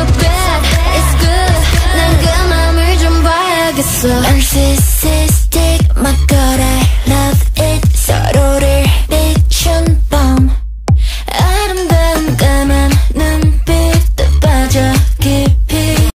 so bad It's good. 난 그 맘을 좀 봐야겠어. Versus